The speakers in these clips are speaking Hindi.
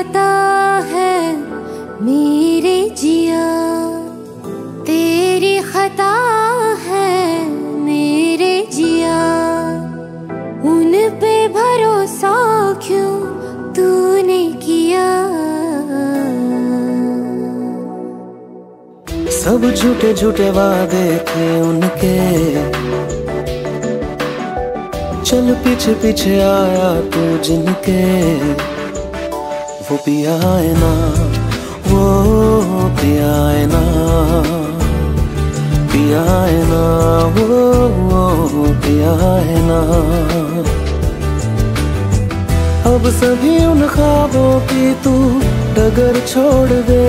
पता है मेरे जिया, तेरी खता है मेरे जिया। उन पे भरोसा क्यों तूने किया? सब झूठे झूठे वादे थे उनके। चल पीछे पीछे आया तू जिनके। वो ना वो पिया है ना पिया है ना वो, वो ना। अब सभी उन ख्वाबों की तू डगर छोड़ दे।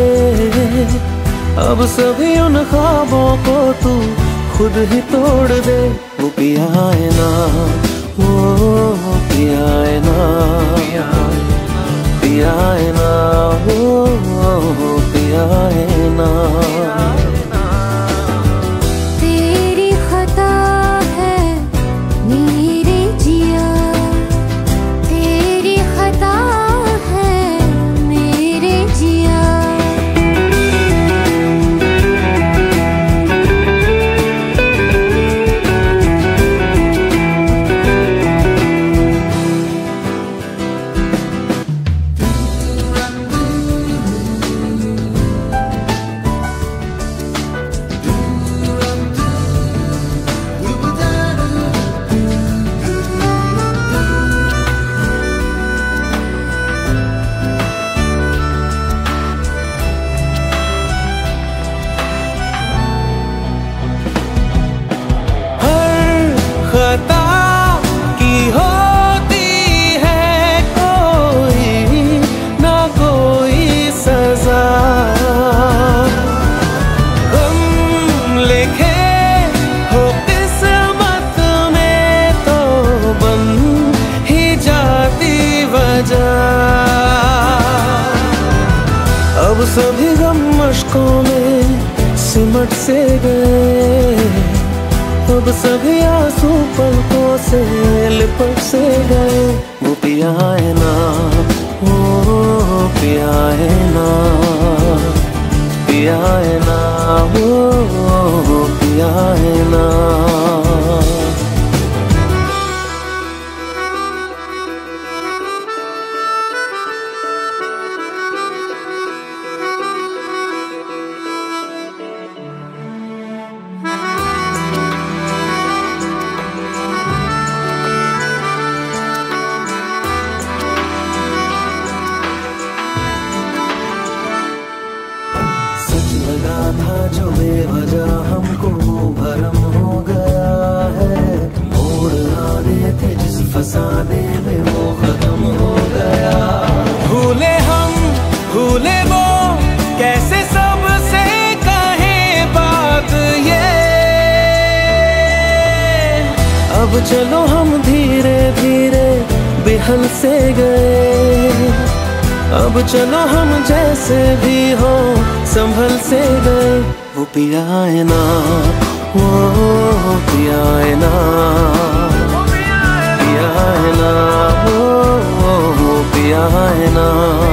अब सभी उन ख्वाबों को तू खुद ही तोड़ दे। वो पिया है ना पिया है ना वो पिया है ना। अब सभी गम मशकों में सिमट से गए। अब सभी आँसू पलकों से लिपट से गए। वो पिया है ना, वो पिया है ना, पिया है ना, वो पिया है ना। फसाने में वो खत्म हो गया। भूले हम, भूले वो, कैसे सबसे कहे बात ये? अब चलो हम धीरे धीरे बिहल से गए। अब चलो हम जैसे भी हो, संभल से गए। वो पिया है ना, वो पिया ना। पिया है ना वो पिया है ना।